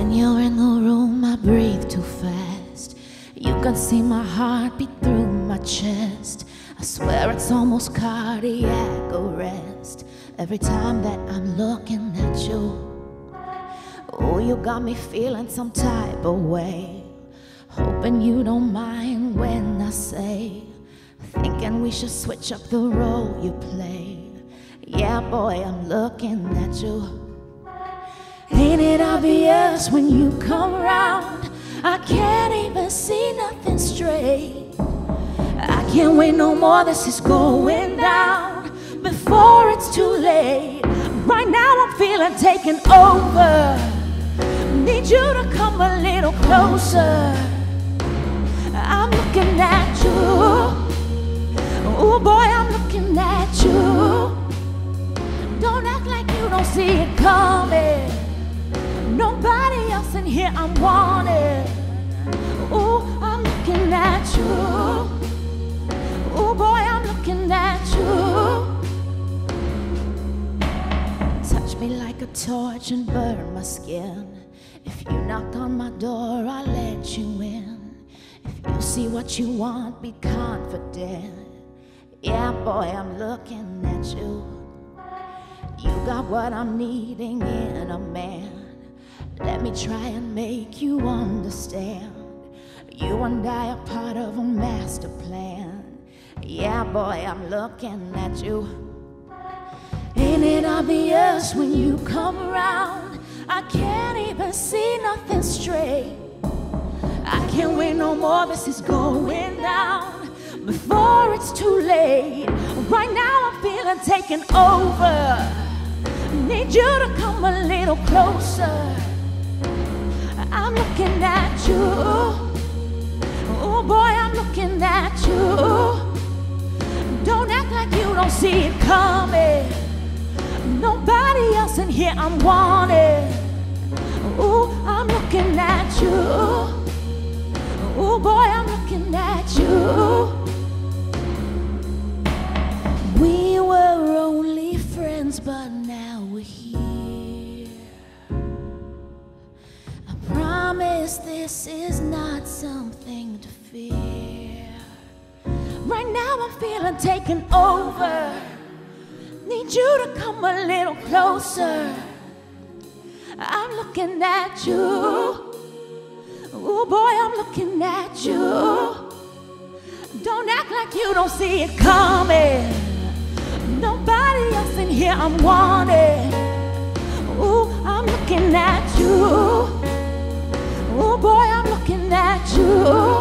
When you're in the room, I breathe too fast. You can see my heart beat through my chest. I swear it's almost cardiac arrest every time that I'm looking at you. Oh, you got me feeling some type of way. Hoping you don't mind when I say, thinking we should switch up the role you play. Yeah, boy, I'm looking at you. Ain't it obvious when you come around? I can't even see nothing straight. I can't wait no more, this is going down before it's too late. Right now, I'm feeling taken over. Need you to come a little closer. I'm looking at you. Oh boy, I'm looking at you. Don't act like you don't see it coming. Nobody else in here I'm wanted. Oh, I'm looking at you. Oh boy, I'm looking at you. Touch me like a torch and burn my skin. If you knock on my door, I'll let you in. If you see what you want, be confident. Yeah, boy, I'm looking at you. You got what I'm needing in a man. Let me try and make you understand. You and I are part of a master plan. Yeah, boy, I'm looking at you. Ain't it obvious when you come around? I can't even see nothing straight. I can't wait no more, this is going down before it's too late. Right now, I'm feeling taken over. Need you to come a little closer. I'm looking at you. Oh boy, I'm looking at you. Don't act like you don't see it coming. Nobody else in here I'm wanted. This is not something to fear. Right now I'm feeling taken over. Need you to come a little closer. I'm looking at you. Oh boy, I'm looking at you. Don't act like you don't see it coming. Nobody else in here I'm wanted. Ooh, I'm looking at you. Boy, I'm looking at you.